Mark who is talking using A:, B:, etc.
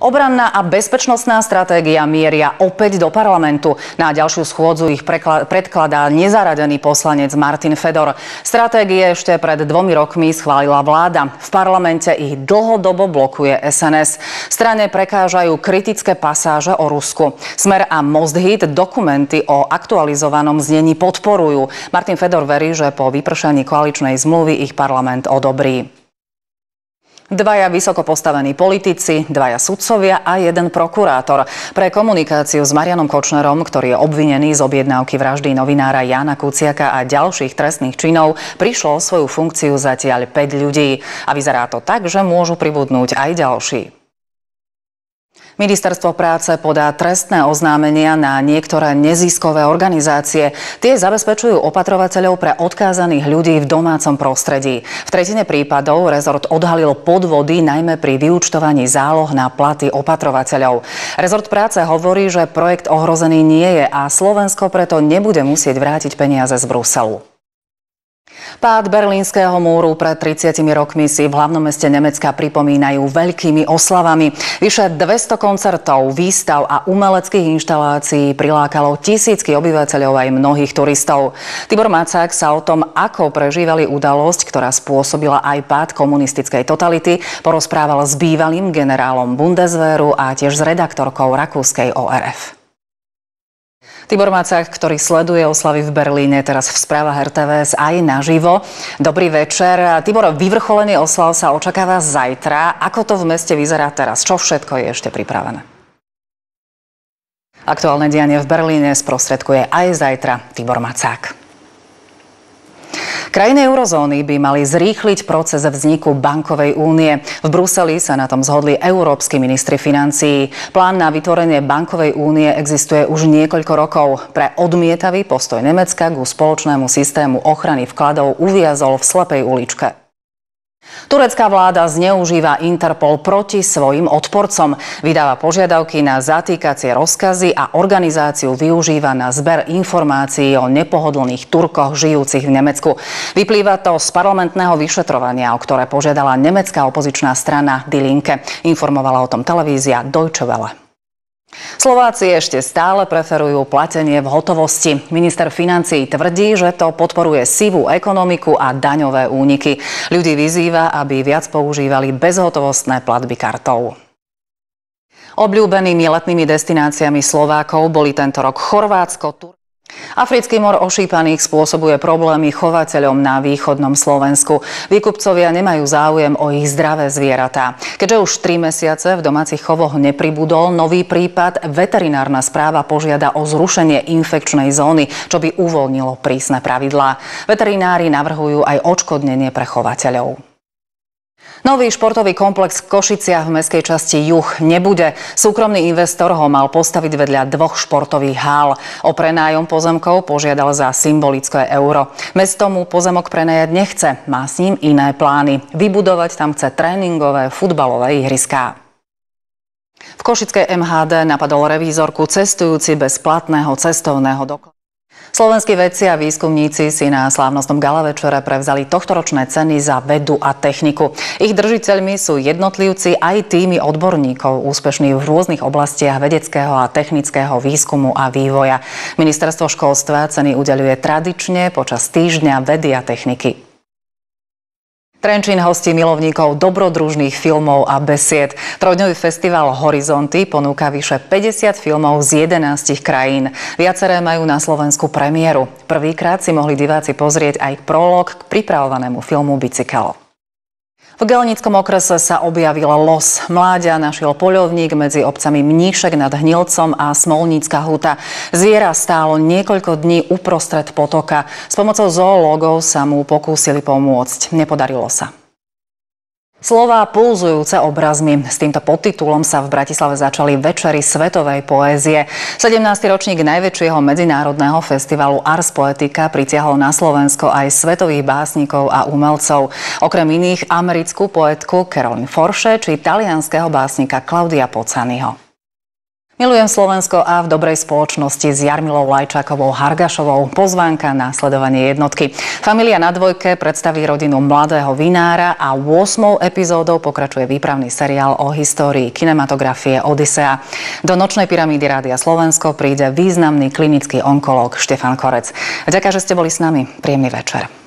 A: Obranná a bezpečnostná stratégia mieria opäť do parlamentu. Na ďalšiu schôdzu ich predkladá nezaradený poslanec Martin Fedor. Stratégie ešte pred dvomi rokmi schválila vláda. V parlamente ich dlhodobo blokuje SNS. Strane prekážajú kritické pasáže o Rusku. Smer a Most Hit dokumenty o aktualizovanom znení podporujú. Martin Fedor verí, že po vypršaní koaličnej zmluvy ich parlament odobrí. Dvaja vysoko postavení politici, dvaja sudcovia a jeden prokurátor. Pre komunikáciu s Marianom Kočnerom, ktorý je obvinený z objednávky vraždy novinára Jana Kuciaka a ďalších trestných činov, prišlo svoju funkciu zatiaľ 5 ľudí. A vyzerá to tak, že môžu pribudnúť aj ďalší. Ministerstvo práce podá trestné oznámenia na niektoré neziskové organizácie. Tie zabezpečujú opatrovateľov pre odkázaných ľudí v domácom prostredí. V tretine prípadov rezort odhalil podvody najmä pri vyúčtovaní záloh na platy opatrovateľov. Rezort práce hovorí, že projekt ohrozený nie je a Slovensko preto nebude musieť vrátiť peniaze z Bruselu. Pád berlínskeho múru pred 30 rokmi si v hlavnom meste Nemecka pripomínajú veľkými oslavami. Vyše 200 koncertov, výstav a umeleckých inštalácií prilákalo tisícky obyvateľov aj mnohých turistov. Tibor Macák sa o tom, ako prežívali udalosť, ktorá spôsobila aj pád komunistickej totality, porozprával s bývalým generálom Bundeswehru a tiež s redaktorkou rakúskej ORF. Tibor Macák, ktorý sleduje oslavy v Berlíne, teraz v správach RTVS aj naživo. Dobrý večer. Tibor, vyvrcholený oslav sa očakáva zajtra. Ako to v meste vyzerá teraz? Čo všetko je ešte pripravené? Aktuálne dianie v Berlíne sprostredkuje aj zajtra Tibor Macák. Krajiny eurozóny by mali zrýchliť proces vzniku bankovej únie. V Bruseli sa na tom zhodli európsky ministri financií. Plán na vytvorenie bankovej únie existuje už niekoľko rokov. Pre odmietavý postoj Nemecka ku spoločnému systému ochrany vkladov uviazol v slepej uličke. Turecká vláda zneužíva Interpol proti svojim odporcom. Vydáva požiadavky na zatýkacie rozkazy a organizáciu využíva na zber informácií o nepohodlných Turkoch žijúcich v Nemecku. Vyplýva to z parlamentného vyšetrovania, o ktoré požiadala nemecká opozičná strana Die Linke. Informovala o tom televízia Deutsche Welle. Slováci ešte stále preferujú platenie v hotovosti. Minister financí tvrdí, že to podporuje sivú ekonomiku a daňové úniky. Ľudí vyzýva, aby viac používali bezhotovostné platby kartou. Obľúbenými letnými destináciami Slovákov boli tento rok Chorvátsko, Tur- Africký mor ošípaných spôsobuje problémy chovateľom na východnom Slovensku. Výkupcovia nemajú záujem o ich zdravé zvieratá. Keďže už 3 mesiace v domácich chovoch nepribudol nový prípad, veterinárna správa požiada o zrušenie infekčnej zóny, čo by uvoľnilo prísne pravidlá. Veterinári navrhujú aj odškodnenie pre chovateľov. Nový športový komplex v Košiciach v mestskej časti Juh nebude. Súkromný investor ho mal postaviť vedľa dvoch športových hál. O prenájom pozemkov požiadal za symbolické euro. Mesto mu pozemok prenajať nechce, má s ním iné plány. Vybudovať tam chce tréningové futbalové ihriská. V Košickej MHD napadol revízorku cestujúci bez platného cestovného dokladu. Slovenskí vedci a výskumníci si na slávnostnom gala večere prevzali tohtoročné ceny za vedu a techniku. Ich držiteľmi sú jednotlivci aj týmy odborníkov úspešní v rôznych oblastiach vedeckého a technického výskumu a vývoja. Ministerstvo školstva ceny udeľuje tradične počas týždňa vedy a techniky. Trenčín hostí milovníkov dobrodružných filmov a besied. Trojdňový festival Horizonty ponúka vyše 50 filmov z 11 krajín. Viaceré majú na Slovensku premiéru. Prvýkrát si mohli diváci pozrieť aj prolog k pripravovanému filmu Bicykel. V Gelnickom okrese sa objavil los. Mláďa našiel poľovník medzi obcami Mníšek nad Hnilcom a Smolnícka huta. Zviera stálo niekoľko dní uprostred potoka. S pomocou zoológov sa mu pokúsili pomôcť. Nepodarilo sa. Slová pulzujúce obrazmi. S týmto podtitulom sa v Bratislave začali večery svetovej poézie. 17. ročník najväčšieho medzinárodného festivalu Ars Poetica pritiahol na Slovensko aj svetových básnikov a umelcov. Okrem iných americkú poetku Caroline Forše či talianského básnika Claudia Pocaniho. Milujem Slovensko a v dobrej spoločnosti s Jarmilou Lajčákovou Hargašovou pozvánka na sledovanie jednotky. Familia na dvojke predstaví rodinu mladého vinára a 8. epizódou pokračuje výpravný seriál o histórii kinematografie Odisea. Do nočnej pyramídy Rádia Slovensko príde významný klinický onkológ Štefan Korec. Ďakujem, že ste boli s nami. Príjemný večer.